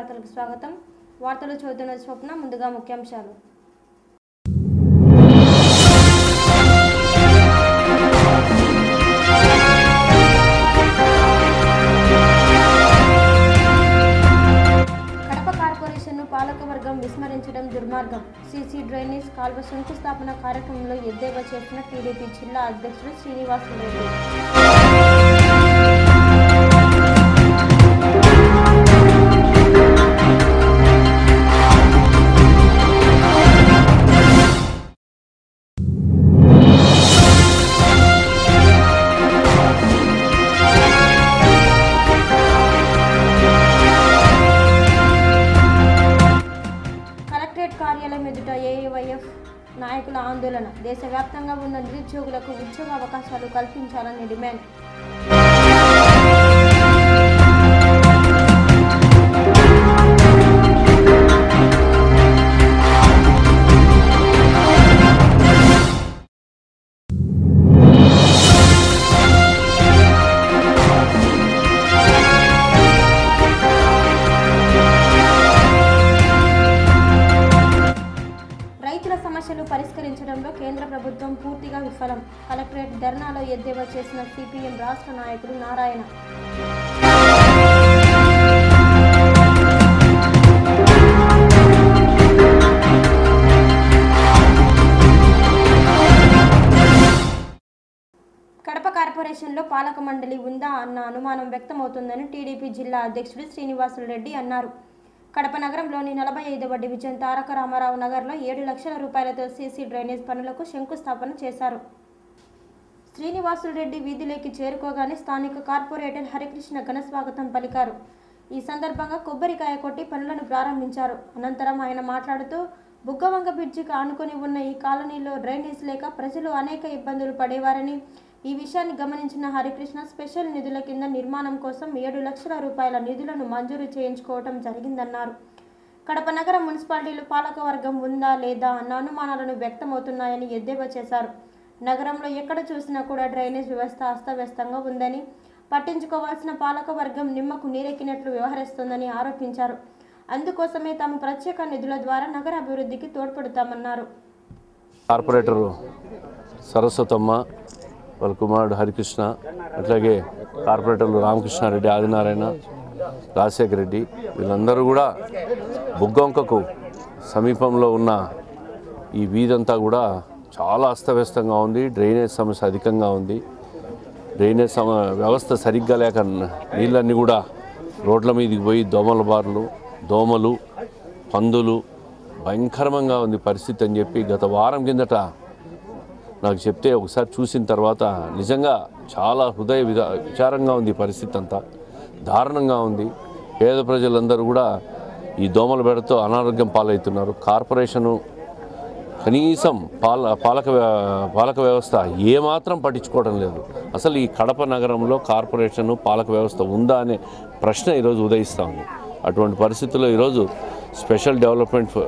వార్తలకు స్వాగతం. వార్తలు చదువుతున్న స్వప్న ముందుగా ముఖ్యాంశాలు. కడప కార్పొరేషన్ను పాలకవర్గం విస్మరించడం దుర్మార్గం. సీసీ డ్రైనేజ్ కాల్వ శంకుస్థాపన కార్యక్రమంలో ఎద్దేవా చేసిన టీడీపీ జిల్లా అధ్యక్షుడు శ్రీనివాసరెడ్డి అవుతుందని టీడీపీ జిల్లా అధ్యక్షుడు శ్రీనివాసులు రెడ్డి అన్నారు. కడప నగరంలోని నలభై ఐదవ డివిజన్ తారక రామారావు నగర్లో ఏడు లక్షల రూపాయలతో సీసీ డ్రైనేజ్ పనులకు శంకుస్థాపన చేశారు. శ్రీనివాసులు రెడ్డి వీధిలోకి చేరుకోగానే స్థానిక కార్పొరేటర్ హరికృష్ణ ఘనస్వాగతం పలికారు. ఈ సందర్భంగా కొబ్బరికాయ కొట్టి పనులను ప్రారంభించారు. అనంతరం ఆయన మాట్లాడుతూ బుగ్గవంగ బ్రిడ్జికి ఆనుకొని ఉన్న ఈ కాలనీలో డ్రైనేజ్ లేక ప్రజలు అనేక ఇబ్బందులు పడేవారని ఈ విషయాన్ని గమనించిన హరికృష్ణ స్పెషల్ నిధుల కింద నిర్మాణం కోసం ఏడు లక్షల రూపాయల నిధులను మంజూరు చేయించుకోవటం జరిగిందన్నారు. కడప నగర మున్సిపాలిటీలు పాలకవర్గం ఉందా లేదా అన్న అనుమానాలను వ్యక్తమవుతున్నాయని ఎద్దేవా చేశారు. నగరంలో ఎక్కడ చూసినా కూడా డ్రైనేజ్ వ్యవస్థ అస్తవ్యస్తంగా ఉందని పట్టించుకోవాల్సిన పాలకవర్గం నిమ్మకు నీరెక్కినట్లు వ్యవహరిస్తోందని ఆరోపించారు. అందుకోసమే తాము ప్రత్యేక నిధుల ద్వారా నగర అభివృద్ధికి తోడ్పడతామన్నారు. కార్పొరేటరు సరస్వతమ్మ వాళ్ళ కుమారుడు హరికృష్ణ అట్లాగే కార్పొరేటర్లు రామకృష్ణారెడ్డి ఆదినారాయణ రాజశేఖర రెడ్డి వీళ్ళందరూ కూడా బుగ్గొంకకు సమీపంలో ఉన్న ఈ వీధంతా కూడా చాలా అస్తవ్యస్తంగా ఉంది. డ్రైనేజ్ సమస్య అధికంగా ఉంది. డ్రైనేజ్ సమ వ్యవస్థ సరిగ్గా లేక నీళ్ళన్నీ కూడా రోడ్ల మీదకి పోయి దోమల బారులు దోమలు పందులు భయంకరంగా ఉంది పరిస్థితి అని చెప్పి గత వారం కిందట నాకు చెప్తే ఒకసారి చూసిన తర్వాత నిజంగా చాలా హృదయ విచారంగా ఉంది పరిస్థితి అంతా. దారుణంగా ఉంది. పేద ప్రజలందరూ కూడా ఈ దోమల బెడతో అనారోగ్యం పాలవుతున్నారు. కార్పొరేషను కనీసం పాల పాలక వ్య- పాలక వ్యవస్థ ఏమాత్రం పట్టించుకోవడం లేదు. అసలు ఈ కడప నగరంలో కార్పొరేషన్ పాలక వ్యవస్థ ఉందా అనే ప్రశ్న ఈరోజు ఉదయిస్తూ ఉంది. అటువంటి పరిస్థితుల్లో ఈరోజు స్పెషల్ డెవలప్మెంట్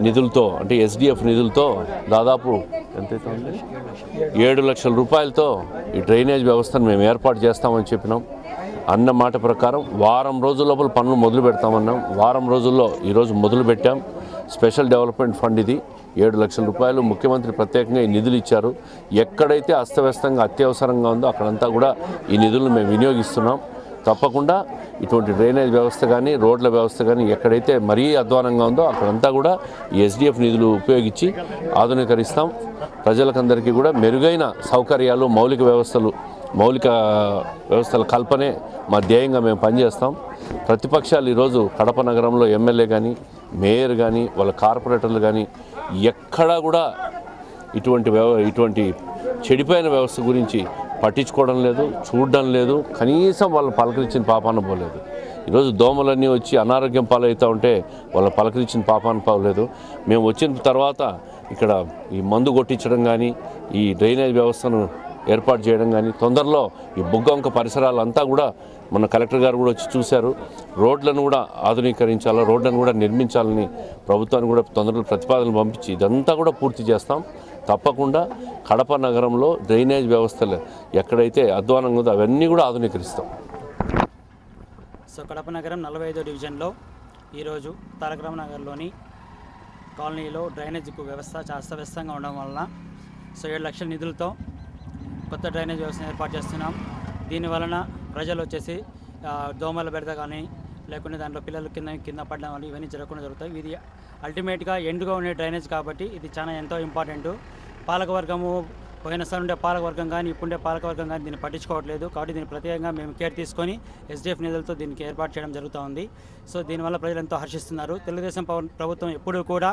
నిధులతో అంటే ఎస్డిఎఫ్ నిధులతో దాదాపు ఎంతైతే ఉంది ఏడు లక్షల రూపాయలతో ఈ డ్రైనేజ్ వ్యవస్థను మేము ఏర్పాటు చేస్తామని చెప్పినాం. అన్న మాట ప్రకారం వారం రోజుల లోపల పనులు మొదలు పెడతామన్నాం. వారం రోజుల్లో ఈరోజు మొదలు పెట్టాం. స్పెషల్ డెవలప్మెంట్ ఫండ్ ఇది. ఏడు లక్షల రూపాయలు ముఖ్యమంత్రి ప్రత్యేకంగా ఈ నిధులు ఇచ్చారు. ఎక్కడైతే అస్తవ్యస్తంగా అత్యవసరంగా ఉందో అక్కడంతా కూడా ఈ నిధులను మేము వినియోగిస్తున్నాం. తప్పకుండా ఇటువంటి డ్రైనేజ్ వ్యవస్థ కానీ రోడ్ల వ్యవస్థ కానీ ఎక్కడైతే మరీ అధ్వానంగా ఉందో అక్కడంతా కూడా ఎస్డిఎఫ్ నిధులు ఉపయోగించి ఆధునీకరిస్తాం. ప్రజలకందరికీ కూడా మెరుగైన సౌకర్యాలు మౌలిక వ్యవస్థలు మౌలిక వ్యవస్థల కల్పనే మా ధ్యేయంగా మేము పనిచేస్తాం. ప్రతిపక్షాలు ఈరోజు కడప నగరంలో ఎమ్మెల్యే కానీ మేయర్ కానీ వాళ్ళ కార్పొరేటర్లు కానీ ఎక్కడా కూడా ఇటువంటి వ్యవ ఇటువంటి చెడిపోయిన వ్యవస్థ గురించి పట్టించుకోవడం లేదు చూడడం లేదు కనీసం వాళ్ళు పలకరించిన పాపాన పోలేదు ఈరోజు దోమలన్నీ వచ్చి అనారోగ్యం పాలవుతూ ఉంటే వాళ్ళు పలకరించిన పాపాన పోలేదు మేము వచ్చిన తర్వాత ఇక్కడ ఈ మందు కొట్టించడం కానీ ఈ డ్రైనేజ్ వ్యవస్థను ఏర్పాటు చేయడం కానీ తొందరలో ఈ బుగ్గంక పరిసరాలంతా కూడా మన కలెక్టర్ గారు కూడా వచ్చి చూశారు. రోడ్లను కూడా ఆధునీకరించాలా రోడ్లను కూడా నిర్మించాలని ప్రభుత్వాన్ని కూడా తొందరలో ప్రతిపాదనలు పంపించి ఇదంతా కూడా పూర్తి చేస్తాం. తప్పకుండా కడప నగరంలో డ్రైనేజ్ వ్యవస్థలు ఎక్కడైతే అధ్వానంగా ఉందో అవన్నీ కూడా ఆధునీకరిస్తాం. సో కడప నగరం నలభై ఐదో డివిజన్లో ఈరోజు తారకరామ నగర్లోని కాలనీలో డ్రైనేజీకు వ్యవస్థ చాలా అస్తవ్యస్తంగా ఉండడం వలన సో ఏడు లక్షల నిధులతో కొత్త డ్రైనేజ్ వ్యవస్థను ఏర్పాటు చేస్తున్నాం. దీని వలన ప్రజలు వచ్చేసి దోమల బెడత కానీ లేకుంటే దాంట్లో పిల్లలు కింద కింద పడడం వల్ల ఇవన్నీ జరగకుండా జరుగుతాయి. ఇది అల్టిమేట్గా ఎండుగా ఉండే డ్రైనేజ్ కాబట్టి ఇది చాలా ఎంతో ఇంపార్టెంట్. పాలకవర్గము పోయినసారి ఉండే పాలకవర్గం కానీ ఇప్పుడే పాలకవర్గం కానీ దీన్ని పట్టించుకోవట్లేదు. కాబట్టి దీన్ని ప్రత్యేకంగా మేము కేర్ తీసుకొని ఎస్డిఎఫ్ నిధులతో దీనికి ఏర్పాటు చేయడం జరుగుతూ ఉంది. సో దీనివల్ల ప్రజలు ఎంతో హర్షిస్తున్నారు. తెలుగుదేశం ప్రభుత్వం ఎప్పుడూ కూడా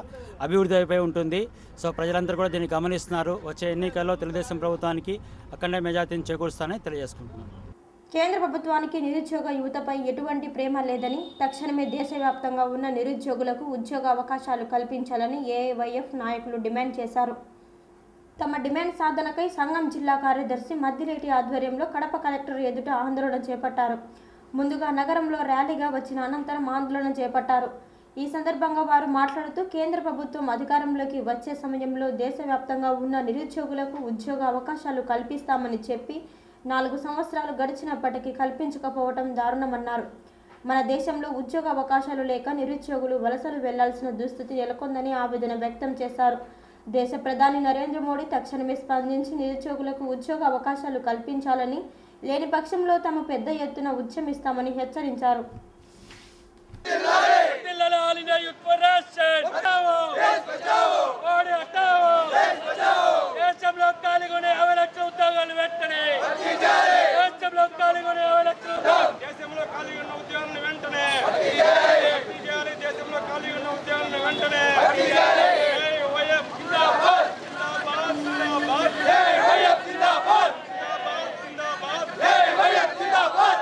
అభివృద్ధి అయిపోయి ఉంటుంది. సో ప్రజలందరూ కూడా దీన్ని గమనిస్తున్నారు. వచ్చే ఎన్నికల్లో తెలుగుదేశం ప్రభుత్వానికి అఖండ మెజార్టీని చేకూరుస్తానని తెలియజేసుకుంటున్నాను. కేంద్ర ప్రభుత్వానికి నిరుద్యోగ యువతపై ఎటువంటి ప్రేమ లేదని తక్షణమే దేశవ్యాప్తంగా ఉన్న నిరుద్యోగులకు ఉద్యోగ అవకాశాలు కల్పించాలని ఏఐవైఎఫ్ నాయకులు డిమాండ్ చేశారు. తమ డిమాండ్ సాధనకై సంఘం జిల్లా కార్యదర్శి మద్దిరెడ్డి ఆధ్వర్యంలో కడప కలెక్టర్ ఎదుట ఆందోళన చేపట్టారు. ముందుగా నగరంలో ర్యాలీగా వచ్చిన అనంతరం ఆందోళన చేపట్టారు. ఈ సందర్భంగా వారు మాట్లాడుతూ కేంద్ర ప్రభుత్వం అధికారంలోకి వచ్చే సమయంలో దేశవ్యాప్తంగా ఉన్న నిరుద్యోగులకు ఉద్యోగ అవకాశాలు కల్పిస్తామని చెప్పి నాలుగు సంవత్సరాలు గడిచినప్పటికీ కల్పించకపోవడం దారుణమన్నారు. మన దేశంలో ఉద్యోగ అవకాశాలు లేక నిరుద్యోగులు వలసలు వెళ్ళాల్సిన దుస్థితి నెలకొందని ఆవేదన వ్యక్తం చేశారు. దేశ ప్రధాని నరేంద్ర మోడీ తక్షణమే స్పందించి నిరుద్యోగులకు ఉద్యోగ అవకాశాలు కల్పించాలని లేని పక్షంలో తమ పెద్ద ఎత్తున ఉద్యమిస్తామని హెచ్చరించారు. పిల్లల ఆల్ ఇండియా యూత్ ఫెడరేషన్ బచావో ఓడి హటావో దేశంలో ఖాళీగా ఉన్న యాభై లక్షల ఉద్యోగాలు వెంటనే. దేశంలో ఖాళీగా ఉన్న యాభై లక్షల దేశంలో ఖాళీగా ఉన్న ఉద్యోగాలను వెంటనే. భర్తీ చేయాలి దేశంలో ఖాళీగా ఉన్న ఉద్యోగాలను వెంటనే. జై వైఎఫ్ జిందాబాద్. జిందాబాద్ జిందాబాద్. జై వైఎఫ్ జిందాబాద్ జిందాబాద్ జిందాబాద్ జై వైఎఫ్ జిందాబాద్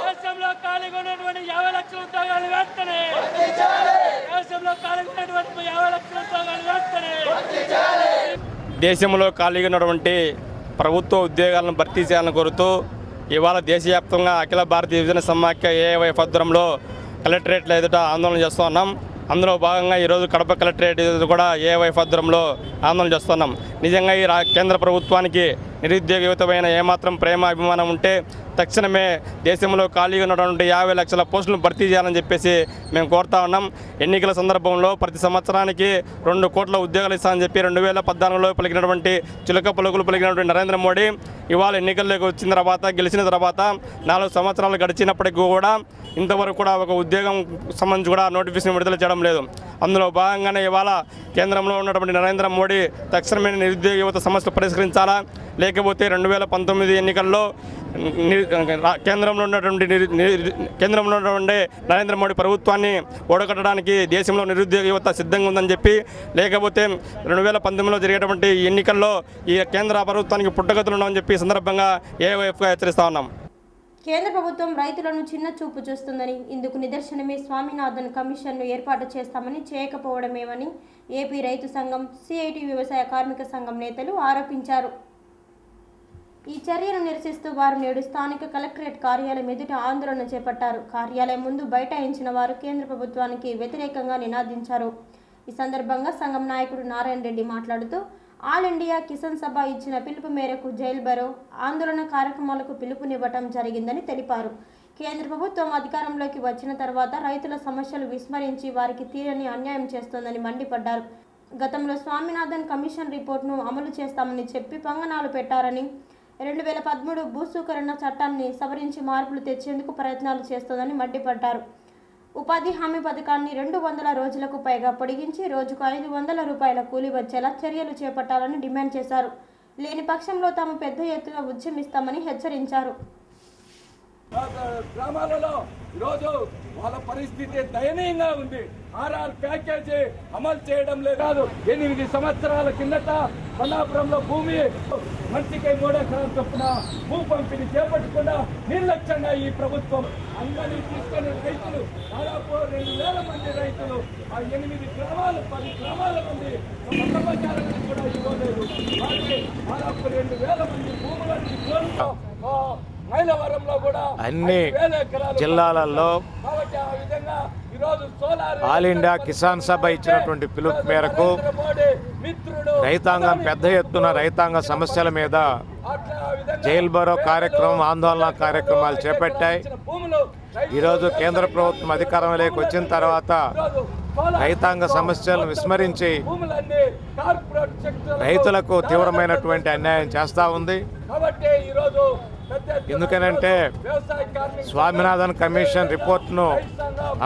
దేశంలో ఖాళీగా ఉన్నటువంటి యాభై లక్షల ఉద్యోగాలు వెంటనే. దేశంలో ఖాళీగా ఉన్నటువంటి యాభై లక్షల ఉద్యోగాలు వెంటనే. దేశంలో ఖాళీగా ఉన్నటువంటి ప్రభుత్వ ఉద్యోగాలను భర్తీ చేయాలని కోరుతూ ఇవాళ దేశవ్యాప్తంగా అఖిల భారతీయ విభజన సమాఖ్య ఏఐవై పత్రంలో కలెక్టరేట్ల ఎదుట ఆందోళన చేస్తున్నాం అందులో భాగంగా ఈరోజు కడప కలెక్టరేట్ ఎదుట కూడా ఏఐవై పత్రంలో ఆందోళన చేస్తున్నాం నిజంగా ఈ రా- కేంద్ర ప్రభుత్వానికి నిరుద్యోగ యువతపైన ఏమాత్రం ప్రేమ అభిమానం ఉంటే తక్షణమే దేశంలో ఖాళీగా ఉన్నటువంటి యాభై లక్షల పోస్టులను భర్తీ చేయాలని చెప్పేసి మేము కోరుతా ఉన్నాం. ఎన్నికల సందర్భంలో ప్రతి సంవత్సరానికి రెండు కోట్ల ఉద్యోగాలు ఇస్తామని చెప్పి రెండు వేల పద్నాలుగులో పలికినటువంటి చిలుక పలుకులు పలికినటువంటి నరేంద్ర మోడీ ఇవాళ ఎన్నికల్లోకి వచ్చిన తర్వాత గెలిచిన తర్వాత నాలుగు సంవత్సరాలు గడిచినప్పటికీ కూడా ఇంతవరకు కూడా ఒక ఉద్యోగం సంబంధించి కూడా నోటిఫికేషన్ విడుదల చేయడం లేదు. అందులో భాగంగానే ఇవాళ కేంద్రంలో ఉన్నటువంటి నరేంద్ర మోడీ తక్షణమే నిరుద్యోగ యువత సమస్యలు పరిష్కరించాలా? లేకపోతే రెండు వేల పంతొమ్మిది ఎన్నికల్లో ని- కేంద్రంలో ఉన్నటువంటి నిరు- కేంద్రంలో ఉన్నటువంటి నరేంద్ర మోడీ ప్రభుత్వాన్ని ఓడగట్టడానికి దేశంలో నిరుద్యోగ యువత సిద్ధంగా ఉందని చెప్పి లేకపోతే రెండు వేల పంతొమ్మిదిలో జరిగేటువంటి ఎన్నికల్లో ఈ కేంద్ర ప్రభుత్వానికి పుట్టగతులు ఉన్నామని చెప్పి సందర్భంగా ఏవైఎఫ్గా హెచ్చరిస్తా ఉన్నాం. కేంద్ర ప్రభుత్వం రైతులను చిన్న చూపు చూస్తుందని ఇందుకు నిదర్శనమే స్వామినాథన్ కమిషన్ను ఏర్పాటు చేస్తామని చేయకపోవడమేమని ఏపీ రైతు సంఘం సిఐటి వ్యవసాయ కార్మిక సంఘం నేతలు ఆరోపించారు. ఈ చర్యను నిరసిస్తూ వారు నేడు స్థానిక కలెక్టరేట్ కార్యాలయం ఎదుట ఆందోళన చేపట్టారు. కార్యాలయం ముందు బైఠాయించిన వారు కేంద్ర ప్రభుత్వానికి వ్యతిరేకంగా నినాదించారు. ఈ సందర్భంగా సంఘం నాయకుడు నారాయణ రెడ్డి మాట్లాడుతూ ఆల్ ఇండియా కిసాన్ సభ ఇచ్చిన పిలుపు మేరకు జైల్ బరో ఆందోళన కార్యక్రమాలకు పిలుపునివ్వటం జరిగిందని తెలిపారు. కేంద్ర ప్రభుత్వం అధికారంలోకి వచ్చిన తర్వాత రైతుల సమస్యలు విస్మరించి వారికి తీరని అన్యాయం చేస్తోందని మండిపడ్డారు. గతంలో స్వామినాథన్ కమిషన్ రిపోర్ట్ను అమలు చేస్తామని చెప్పి పంగనాలు పెట్టారని రెండు వేల పదమూడు భూసూకరణ చట్టాన్ని సవరించి మార్పులు తెచ్చేందుకు ప్రయత్నాలు చేస్తోందని మండిపడ్డారు. ఉపాధి హామీ పథకాన్ని రెండు వందల రోజులకు పైగా పొడిగించి రోజుకు ఐదు వందల రూపాయల కూలీ వచ్చేలా చర్యలు చేపట్టాలని డిమాండ్ చేశారు. లేని పక్షంలో తాము పెద్ద ఎత్తున ఉద్యమిస్తామని హెచ్చరించారు. గ్రామాలలో ఈరోజు వాళ్ళ పరిస్థితి దయనీయంగా ఉంది. ఆర్ఆర్ ప్యాకేజీ అమలు చేయడం లేదు కాదు ఎనిమిది సంవత్సరాల కిందట కొల్లాపురంలో భూమి మనిషికి మూడెకరాల చొప్పున భూ పంపిణీ చేపట్టకుండా నిర్లక్ష్యంగా ఈ ప్రభుత్వం అందరినీ తీసుకుని రైతులు దాదాపు రెండు వేల మంది రైతులు ఆ ఎనిమిది గ్రామాలు పది గ్రామాల మంది సమాచారాన్ని కూడా ఇవ్వలేదు. వారికి దాదాపు రెండు వేల మంది ఆ, మైలవరంలో కూడా అన్ని జిల్లాలలో కాబట్టి ఆ విధంగా ఆల్ ఇండియా కిసాన్ సభ ఇచ్చినటువంటి పిలుపు మేరకు రైతాంగం పెద్ద ఎత్తున రైతాంగ సమస్యల మీద జైల్ బరో కార్యక్రమం ఆందోళన కార్యక్రమాలు చేపట్టాయి. ఈరోజు కేంద్ర ప్రభుత్వం అధికారంలోకి వచ్చిన తర్వాత రైతాంగ సమస్యలను విస్మరించి రైతులకు తీవ్రమైనటువంటి అన్యాయం చేస్తూ ఉంది. ఎందుకనంటే స్వామినాథన్ కమిషన్ రిపోర్ట్ను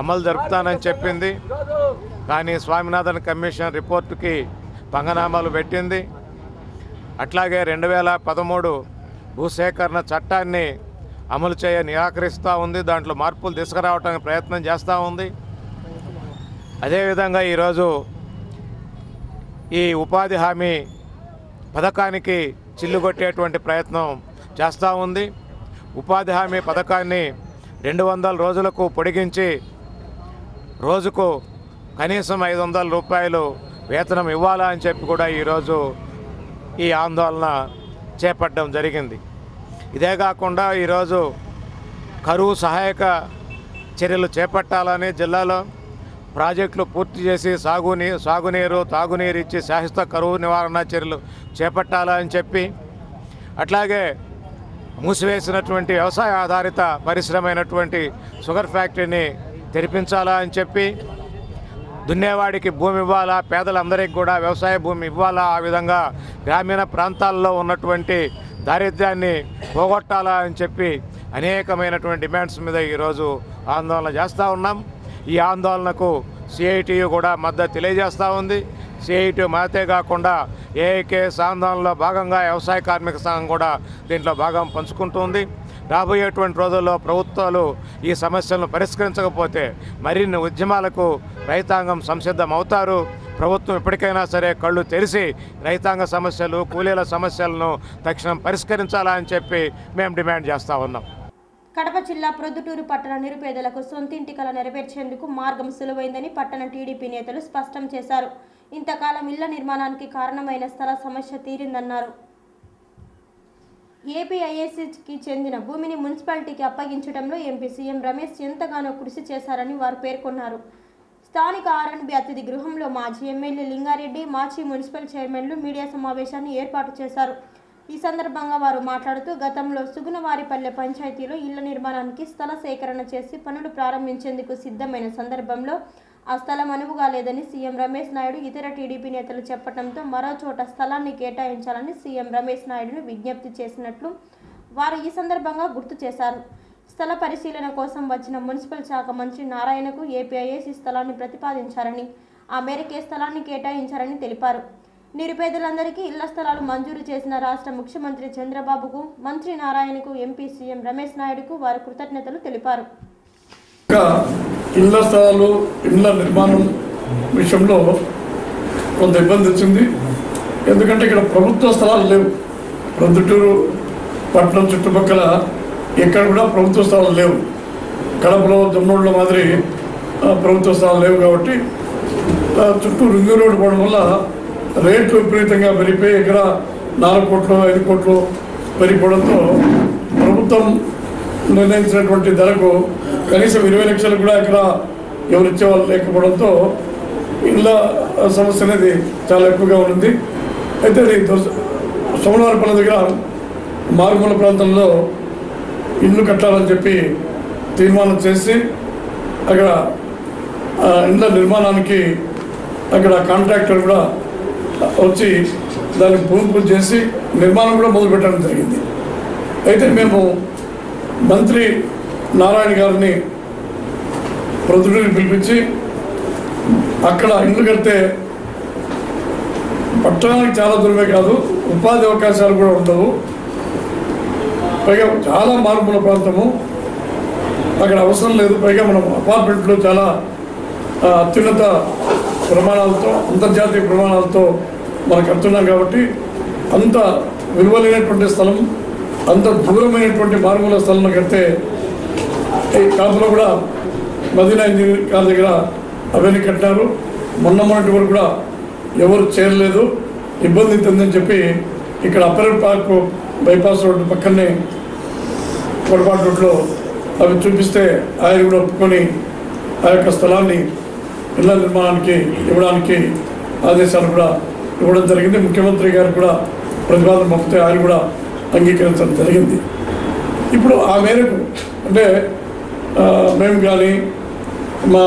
అమలు జరుపుతానని చెప్పింది. కానీ స్వామినాథన్ కమిషన్ రిపోర్టుకి పంగనామాలు పెట్టింది. అట్లాగే రెండు వేల పదమూడు భూసేకరణ చట్టాన్ని అమలు చేయ నిరాకరిస్తూ ఉంది. దాంట్లో మార్పులు తీసుకురావడానికి ప్రయత్నం చేస్తూ ఉంది. అదేవిధంగా ఈరోజు ఈ ఉపాధి హామీ పథకానికి చిల్లుగొట్టేటువంటి ప్రయత్నం చేస్తూ ఉంది. ఉపాధి హామీ పథకాన్ని రెండు వందల రోజులకు పొడిగించి రోజుకు కనీసం ఐదు వందల రూపాయలు వేతనం ఇవ్వాలా అని చెప్పి కూడా ఈరోజు ఈ ఆందోళన చేపట్టడం జరిగింది. ఇదే కాకుండా ఈరోజు కరువు సహాయక చర్యలు చేపట్టాలని జిల్లాలో ప్రాజెక్టులు పూర్తి చేసి సాగునీ సాగునీరు తాగునీరు ఇచ్చి శాశ్వత కరువు నివారణ చర్యలు చేపట్టాలని చెప్పి అట్లాగే మూసివేసినటువంటి వ్యవసాయ ఆధారిత పరిశ్రమ అయినటువంటి షుగర్ ఫ్యాక్టరీని తెరిపించాలా అని చెప్పి దున్నేవాడికి భూమి ఇవ్వాలా పేదలందరికీ కూడా వ్యవసాయ భూమి ఇవ్వాలా ఆ విధంగా గ్రామీణ ప్రాంతాల్లో ఉన్నటువంటి దారిద్ర్యాన్ని పోగొట్టాలా అని చెప్పి అనేకమైనటువంటి డిమాండ్స్ మీద ఈరోజు ఆందోళన చేస్తూ ఉన్నాం. ఈ ఆందోళనకు సిఐటియు కూడా మద్దతు తెలియజేస్తూ ఉంది. సిఐటి మాతే కాకుండా ఏఐకేఎస్ ఆందోళనలో భాగంగా వ్యవసాయ కార్మిక సంఘం కూడా దీంట్లో భాగం పంచుకుంటుంది. రాబోయేటువంటి రోజుల్లో ప్రభుత్వాలు ఈ సమస్యలను పరిష్కరించకపోతే మరిన్ని ఉద్యమాలకు రైతాంగం సంసిద్ధం అవుతారు ప్రభుత్వం ఎప్పటికైనా సరే కళ్ళు తెరిచి రైతాంగ సమస్యలు కూలీల సమస్యలను తక్షణం పరిష్కరించాలా అని చెప్పి మేము డిమాండ్ చేస్తూ ఉన్నాం. కడప జిల్లా ప్రొద్దుటూరు పట్టణ నిరుపేదలకు సొంతింటి కల నెరవేర్చేందుకు మార్గం సులువైందని పట్టణ టీడీపీ నేతలు స్పష్టం చేశారు. ఇంతకాలం ఇళ్ళ నిర్మాణానికి కారణమైన స్థల సమస్య తీరిందన్నారు. ఏపీఐఏసీకి చెందిన భూమిని మున్సిపాలిటీకి అప్పగించడంలో ఎంపీ సీఎం రమేష్ ఎంతగానో కృషి చేశారని వారు పేర్కొన్నారు. స్థానిక ఆర్ఎండ్బి అతిథి గృహంలో మాజీ ఎమ్మెల్యే లింగారెడ్డి మాజీ మున్సిపల్ చైర్మన్లు మీడియా సమావేశాన్ని ఏర్పాటు చేశారు. ఈ సందర్భంగా వారు మాట్లాడుతూ గతంలో సుగుణవారిపల్లె పంచాయతీలో ఇళ్ళ నిర్మాణానికి స్థల సేకరణ చేసి పనులు ప్రారంభించేందుకు సిద్ధమైన సందర్భంలో ఆ స్థలం అనువుగా లేదని సీఎం రమేష్ నాయుడు ఇతర టీడీపీ నేతలు చెప్పడంతో మరో చోట స్థలాన్ని కేటాయించాలని సీఎం రమేష్ నాయుడును విజ్ఞప్తి చేసినట్లు వారు ఈ సందర్భంగా గుర్తు చేశారు. స్థల పరిశీలన కోసం వచ్చిన మున్సిపల్ శాఖ మంత్రి నారాయణకు ఏపీఐఏసీ స్థలాన్ని ప్రతిపాదించారని ఆ మేరకే స్థలాన్ని కేటాయించారని తెలిపారు. నిరుపేదలందరికీ ఇళ్ళ స్థలాలు మంజూరు చేసిన రాష్ట్ర ముఖ్యమంత్రి చంద్రబాబుకు మంత్రి నారాయణకు ఎంపీ సీఎం రమేష్ నాయుడుకు వారు కృతజ్ఞతలు తెలిపారు. ఇంకా ఇళ్ళ స్థలాలు ఇళ్ళ నిర్మాణం విషయంలో కొంత ఇబ్బంది వచ్చింది. ఎందుకంటే ఇక్కడ ప్రభుత్వ స్థలాలు లేవు. ప్రొద్దుటూరు పట్టణం చుట్టుపక్కల ఎక్కడ కూడా ప్రభుత్వ స్థలాలు లేవు. కడపలో జమ్మూళ్ళ మాదిరి ప్రభుత్వ స్థలాలు లేవు కాబట్టి చుట్టూ రింగు రోడ్డు పోవడం వల్ల రేట్లు విపరీతంగా పెరిగిపోయి ఇక్కడ నాలుగు కోట్లు ఐదు కోట్లు పెరిగిపోవడంతో ప్రభుత్వం నిర్ణయించినటువంటి ధరకు కనీసం ఇరవై లక్షలు కూడా ఇక్కడ ఎవరు ఇచ్చేవాళ్ళు లేకపోవడంతో ఇళ్ళ సమస్య అనేది చాలా ఎక్కువగా ఉంది అయితే అది దొర- సోమవారపల్లి దగ్గర మారుమూల ప్రాంతంలో ఇల్లు కట్టాలని చెప్పి తీర్మానం చేసి అక్కడ ఇళ్ళ నిర్మాణానికి అక్కడ కాంట్రాక్టర్ కూడా వచ్చి దాన్ని భూమి పూజ చేసి నిర్మాణం కూడా మొదలుపెట్టడం జరిగింది. అయితే మేము మంత్రి నారాయణ గారిని ప్రొద్దుటూరికి పిలిపించి అక్కడ ఇల్లు కడితే పట్టణానికి చాలా దూరమే కాదు ఉపాధి అవకాశాలు కూడా ఉండవు. పైగా చాలా మారుమూల ప్రాంతము. అక్కడ అవసరం లేదు. పైగా మనం అపార్ట్మెంట్లో చాలా అత్యున్నత ప్రమాణాలతో అంతర్జాతీయ ప్రమాణాలతో మనకు కడుతున్నాం కాబట్టి అంత విలువలైనటువంటి స్థలం అంత దూరమైనటువంటి మార్గంలో స్థలంలో కడితే ఈ కాపులో కూడా మదీనా ఇంజనీర్ దగ్గర అవన్నీ కట్టారు మొన్న మొన్నటి వరకు కూడా ఎవరు చేరలేదు. ఇబ్బంది అవుతుందని చెప్పి ఇక్కడ అప్పర్ పార్క్ బైపాస్ రోడ్డు పక్కనే పొరపాటు రోడ్లో అవి చూపిస్తే ఆయన కూడా ఒప్పుకొని ఆ యొక్క స్థలాన్ని ఇళ్ళ నిర్మాణానికి ఇవ్వడానికి ఆదేశాలు కూడా ఇవ్వడం జరిగింది. ముఖ్యమంత్రి గారు కూడా ప్రతిపాదన పంపితే ఆయన కూడా అంగీకరించడం జరిగింది. ఇప్పుడు ఆ మేరకు అంటే మేము కానీ మా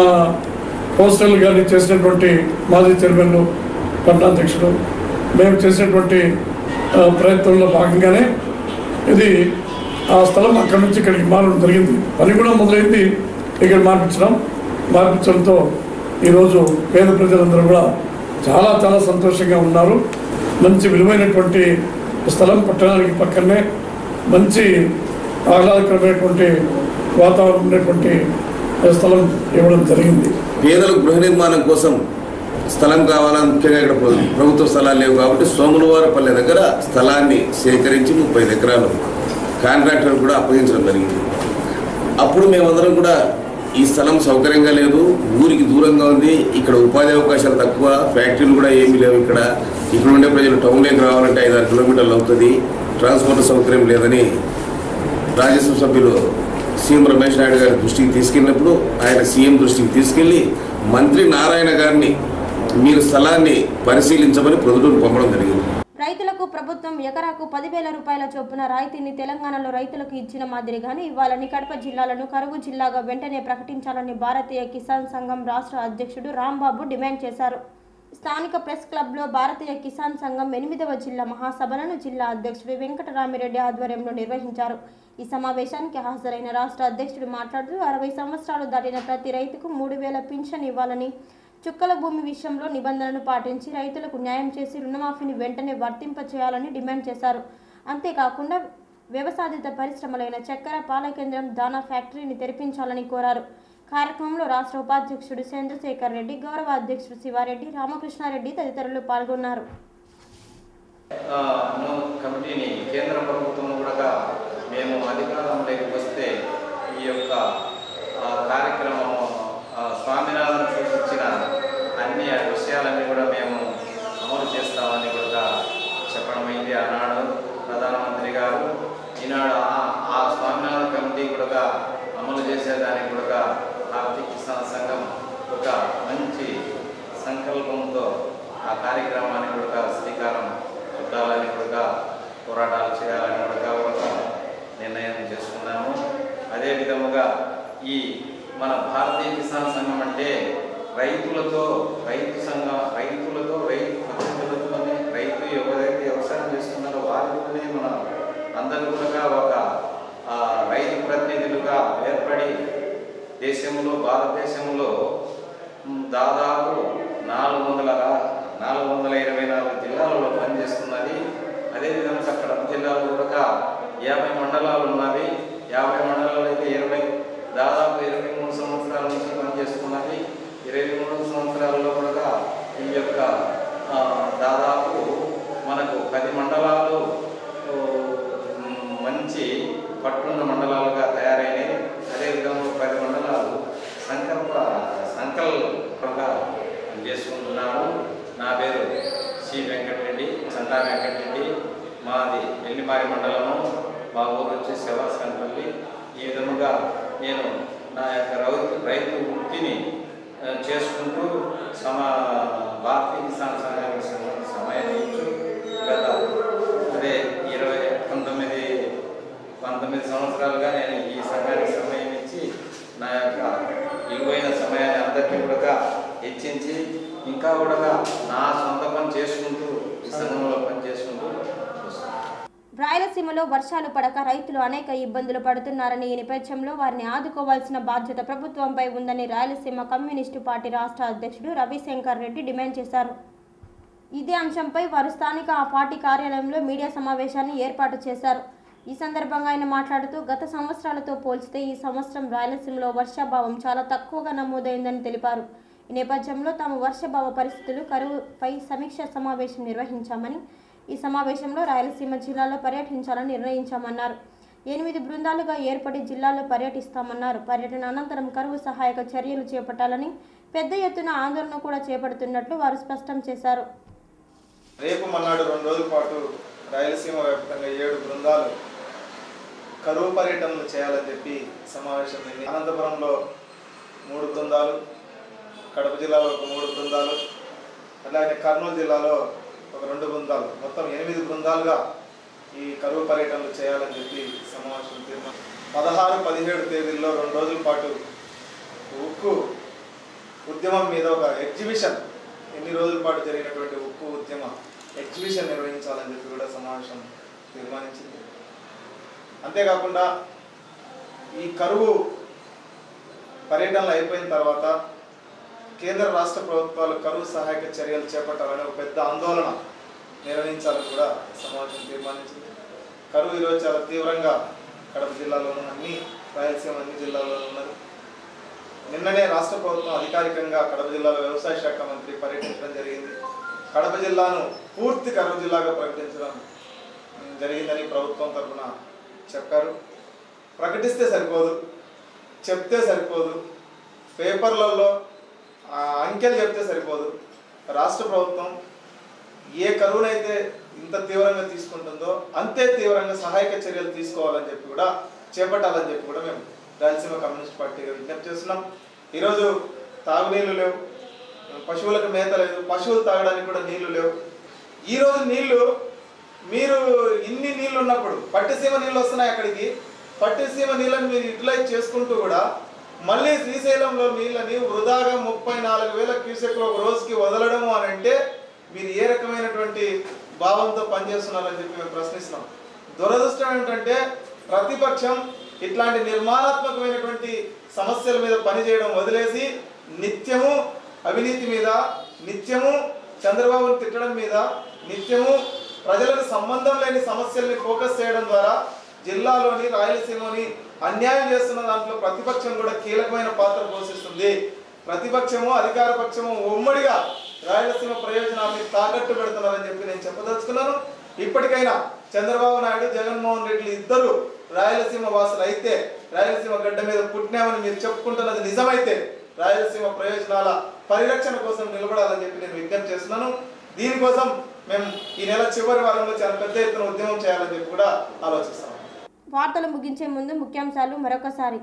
పోస్టల్ కానీ చేసినటువంటి మాజీ చైర్మన్లు పట్టణాధ్యక్షుడు మేము చేసినటువంటి ప్రయత్నంలో భాగంగానే ఇది ఆ స్థలం అక్కడి నుంచి ఇక్కడికి మారడం జరిగింది. పని కూడా మొదలైంది. ఇక్కడ మార్పించడం మార్పించడంతో ఈరోజు పేద ప్రజలందరూ కూడా చాలా చాలా సంతోషంగా ఉన్నారు. మంచి విలువైనటువంటి స్థలం పట్టణానికి పక్కనే మంచి ఆహ్లాదకరమైనటువంటి వాతావరణం ఉన్నటువంటి స్థలం ఇవ్వడం జరిగింది. పేదలకు గృహ నిర్మాణం కోసం స్థలం కావాలని ముఖ్యంగా ఇక్కడ ప్రభుత్వ స్థలాలు లేవు కాబట్టి సోములవారపల్లె దగ్గర స్థలాన్ని సేకరించి ముప్పై ఎకరాలు కాంట్రాక్టర్ కూడా అప్పగించడం జరిగింది. అప్పుడు మేమందరం కూడా ఈ స్థలం సౌకర్యంగా లేదు ఊరికి దూరంగా ఉంది ఇక్కడ ఉపాధి అవకాశాలు తక్కువ ఫ్యాక్టరీలు కూడా ఏమీ లేవు ఇక్కడ. ఇక్కడ ఉండే ప్రజలు టౌన్లోకి రావాలంటే ఐదారు కిలోమీటర్లు అవుతుంది ట్రాన్స్పోర్ట్ సౌకర్యం లేదని రాజ్యసభ సభ్యులు సీఎం రమేష్ నాయుడు గారి దృష్టికి తీసుకెళ్ళినప్పుడు ఆయన సీఎం దృష్టికి తీసుకెళ్ళి మంత్రి నారాయణ గారిని మీరు స్థలాన్ని పరిశీలించమని ప్రొద్దుటూరు పంపడం జరిగింది. రైతులకు ప్రభుత్వం ఎకరాకు పదివేల రూపాయల చొప్పున రాయితీని తెలంగాణలో రైతులకు ఇచ్చిన మాదిరిగానే ఇవ్వాలని కడప జిల్లాలను కరువు జిల్లాగా వెంటనే ప్రకటించాలని భారతీయ కిసాన్ సంఘం రాష్ట్ర అధ్యక్షుడు రాంబాబు డిమాండ్ చేశారు. స్థానిక ప్రెస్ క్లబ్లో భారతీయ కిసాన్ సంఘం ఎనిమిదవ జిల్లా మహాసభలను జిల్లా అధ్యక్షుడు వెంకటరామిరెడ్డి ఆధ్వర్యంలో నిర్వహించారు. ఈ సమావేశానికి హాజరైన రాష్ట్ర అధ్యక్షుడు మాట్లాడుతూ అరవై సంవత్సరాలు దాటిన ప్రతి రైతుకు మూడు వేల పింఛన్ ఇవ్వాలని చుక్కల భూమి విషయంలో నిబంధనలు పాటించి రైతులకు న్యాయం చేసి రుణమాఫీని వెంటనే వర్తింపచేయాలని డిమాండ్ చేశారు. అంతేకాకుండా వ్యవసాయిత పరిశ్రమలైన చక్కెర పాల కేంద్రం దానా ఫ్యాక్టరీని తెరిపించాలని కోరారు. కార్యక్రమంలో రాష్ట్ర ఉపాధ్యక్షుడు చంద్రశేఖర్ రెడ్డి గౌరవ అధ్యక్షుడు శివారెడ్డి రామకృష్ణారెడ్డి తదితరులు పాల్గొన్నారు. కమిటీని కేంద్ర ప్రభుత్వం కూడా మేము అధికారంలోకి వస్తే ఈ యొక్క కార్యక్రమం స్వామినాథన్ విషయాలన్నీ కూడా మేము అమలు చేస్తామని కూడా చెప్పడమైంది ఆనాడు ప్రధానమంత్రి గారు. ఈనాడు ఆ- ఆ స్వామినాథన్ కమిటీ కూడా అమలు చేసేదానికి కూడా భారతీయ కిసాన్ సంఘం ఒక మంచి సంకల్పంతో ఆ కార్యక్రమాన్ని కూడా శ్రీకారం చుట్టాలని కూడా పోరాటాలు చేయాలని కూడా ఒక నిర్ణయం చేసుకున్నాము. అదే విధముగా ఈ మన భారతీయ కిసాన్ సంఘం అంటే రైతులతో రైతు సంఘం రైతులతో రైతు ప్రతినిధులతోనే రైతు ఎవరైతే వ్యవసాయం చేస్తున్నారో వారితోనే మనం అందరూ కూడా ఒక రైతు ప్రతినిధులుగా ఏర్పడి దేశంలో భారతదేశంలో దాదాపు నాలుగు వందల నాలుగు వందల ఇరవై నాలుగు జిల్లాలలో పనిచేస్తున్నది. అదేవిధంగా అక్కడ జిల్లాలో కూడా యాభై మండలాలు ఉన్నవి. యాభై మండలాలు అయితే ఇరవై దాదాపు ఇరవై మూడు సంవత్సరాల నుంచి పనిచేస్తున్నది. ఇరవై మూడు సంవత్సరాల్లో కూడా ఈ యొక్క దాదాపు మనకు పది మండలాలు మంచి పట్టున్న మండలాలుగా తయారైనవి అదేవిధంగా పది మండలాలు సంకల్ప సంకల్పంగా చేసుకుంటున్నాము. నా పేరు సి వెంకటరెడ్డి చందా వెంకటరెడ్డి. మాది ఎల్లిమారి మండలము. మా ఊరు వచ్చి శివాస్కంపల్లి ఈ విధముగా నేను నా యొక్క రైతు రైతు వృత్తిని చేసుకుంటూ సమా భారతీయ కిసాన్ సంఘానికి సంబంధించి సమయం గత అదే ఇరవై పంతొమ్మిది పంతొమ్మిది సంవత్సరాలుగా నేను ఈ సంఘానికి సమయం ఇచ్చి నా యొక్క విలువైన సమయాన్ని అందరికీ కూడా హెచ్చించి ఇంకా కూడా నా సొంత పని చేసుకుంటూ ఈ సంఘంలో రాయలసీమలో వర్షాలు పడక రైతులు అనేక ఇబ్బందులు పడుతున్నారని ఈ నేపథ్యంలో వారిని ఆదుకోవాల్సిన బాధ్యత ప్రభుత్వంపై ఉందని రాయలసీమ కమ్యూనిస్టు పార్టీ రాష్ట్ర అధ్యక్షుడు రవిశంకర్ రెడ్డి డిమాండ్ చేశారు. ఇదే అంశంపై వారు స్థానిక ఆ పార్టీ కార్యాలయంలో మీడియా సమావేశాన్ని ఏర్పాటు చేశారు. ఈ సందర్భంగా ఆయన మాట్లాడుతూ గత సంవత్సరాలతో పోల్చితే ఈ సంవత్సరం రాయలసీమలో వర్షాభావం చాలా తక్కువగా నమోదైందని తెలిపారు. ఈ నేపథ్యంలో తాము వర్షాభావ పరిస్థితులు కరువుపై సమీక్ష సమావేశం నిర్వహించామని ఈ సమావేశంలో రాయలసీమ జిల్లాలో పర్యటించాలని నిర్ణయించామన్నారు. ఎనిమిది బృందాలుగా ఏర్పడి జిల్లాలో పర్యటిస్తామన్నారు. పర్యటన అనంతరం కరువు సహాయక చర్యలు చేపట్టాలని పెద్ద ఎత్తున ఆందోళన కూడా చేపడుతున్నట్లు వారు స్పష్టం చేశారు. రేపు మన్నాడు రెండు రోజుల పాటు రాయలసీమ వ్యాప్తంగా ఏడు బృందాలు కరువు పర్యటనలు చేయాలని చెప్పి సమావేశం అనంతపురంలో మూడు బృందాలు కడప జిల్లాలో మూడు బృందాలు అలాగే కర్నూలు జిల్లాలో ఒక రెండు బృందాలు. మొత్తం ఎనిమిది బృందాలుగా ఈ కరువు పర్యటనలు చేయాలని చెప్పి సమావేశం తీర్మానం. పదహారు పదిహేడు తేదీల్లో రెండు రోజుల పాటు ఉక్కు ఉద్యమం మీద ఒక ఎగ్జిబిషన్ ఎన్ని రోజుల పాటు జరిగినటువంటి ఉక్కు ఉద్యమ ఎగ్జిబిషన్ నిర్వహించాలని చెప్పి కూడా సమావేశం తీర్మానించింది. అంతేకాకుండా ఈ కరువు పర్యటనలు అయిపోయిన తర్వాత కేంద్ర రాష్ట్ర ప్రభుత్వాలు కరువు సహాయక చర్యలు చేపట్టాలని ఒక పెద్ద ఆందోళన నిర్వహించాలని కూడా సమావేశం తీర్మానించింది. కరువు ఈరోజు చాలా తీవ్రంగా కడప జిల్లాలోనూ అన్ని రాయలసీమ అన్ని జిల్లాల్లోనూ ఉన్నది. నిన్ననే రాష్ట్ర ప్రభుత్వం అధికారికంగా కడప జిల్లాలో వ్యవసాయ శాఖ మంత్రి పర్యటించడం జరిగింది. కడప జిల్లాను పూర్తి కరువు జిల్లాగా ప్రకటించడం జరిగిందని ప్రభుత్వం తరఫున చెప్పారు. ప్రకటిస్తే సరిపోదు చెప్తే సరిపోదు. పేపర్లలో అంకెలు చెప్తే సరిపోదు. రాష్ట్ర ప్రభుత్వం ఏ కరువునైతే ఇంత తీవ్రంగా తీసుకుంటుందో అంతే తీవ్రంగా సహాయక చర్యలు తీసుకోవాలని చెప్పి కూడా చేపట్టాలని చెప్పి కూడా మేము రాయలసీమ కమ్యూనిస్ట్ పార్టీ విజ్ఞప్తి చేస్తున్నాం. ఈరోజు తాగునీళ్ళు లేవు. పశువులకు మేత లేదు. పశువులు తాగడానికి కూడా నీళ్ళు లేవు. ఈరోజు నీళ్ళు మీరు ఇన్ని నీళ్ళు ఉన్నప్పుడు పట్టిసీమ నీళ్ళు వస్తున్నాయి అక్కడికి. పట్టిసీమ నీళ్ళని మీరు యూటిలైజ్ చేసుకుంటూ కూడా మళ్ళీ శ్రీశైలంలో నీళ్ళని వృధాగా ముప్పై నాలుగు వేల క్యూసెక్లు ఒక రోజుకి వదలడము అని అంటే మీరు ఏ రకమైనటువంటి భావంతో పనిచేస్తున్నారని చెప్పి మేము ప్రశ్నిస్తున్నాం. దురదృష్టం ఏంటంటే ప్రతిపక్షం ఇట్లాంటి నిర్మాణాత్మకమైనటువంటి సమస్యల మీద పనిచేయడం వదిలేసి నిత్యము అవినీతి మీద నిత్యము చంద్రబాబును తిట్టడం మీద నిత్యము ప్రజలకు సంబంధం లేని సమస్యల్ని ఫోకస్ చేయడం ద్వారా జిల్లాలోని రాయలసీమని అన్యాయం చేస్తున్న దాంట్లో ప్రతిపక్షం కూడా కీలకమైన పాత్ర పోషిస్తుంది. ప్రతిపక్షము అధికార పక్షము ఉమ్మడిగా రాయలసీమ ప్రయోజనాన్ని తాకట్టు పెడుతున్నారని చెప్పి నేను చెప్పదలుచుకున్నాను. ఇప్పటికైనా చంద్రబాబు నాయుడు జగన్మోహన్ రెడ్డి ఇద్దరు రాయలసీమ వాసులు అయితే రాయలసీమ గడ్డ మీద పుట్టినామని మీరు చెప్పుకుంటున్నది నిజమైతే రాయలసీమ ప్రయోజనాల పరిరక్షణ కోసం నిలబడాలని చెప్పి నేను విజ్ఞప్తి చేస్తున్నాను. దీనికోసం మేము ఈ నెల చివరి వారంలో చాలా పెద్ద ఎత్తున ఉద్యమం చేయాలని చెప్పి కూడా ఆలోచిస్తాం వార్తలు ముగించే ముందు ముఖ్యాంశాలు మరొకసారి.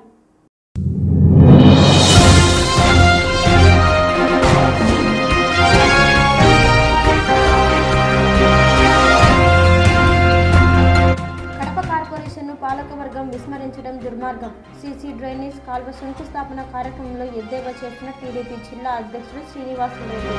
కార్పొరేషన్ను పాలకవర్గం విస్మరించడం దుర్మార్గం. సీసీ డ్రైనేజ్ కాల్వ శంకుస్థాపన కార్యక్రమంలో ఎద్దేవా చేసిన టీడీపీ జిల్లా అధ్యక్షుడు శ్రీనివాసరెడ్డి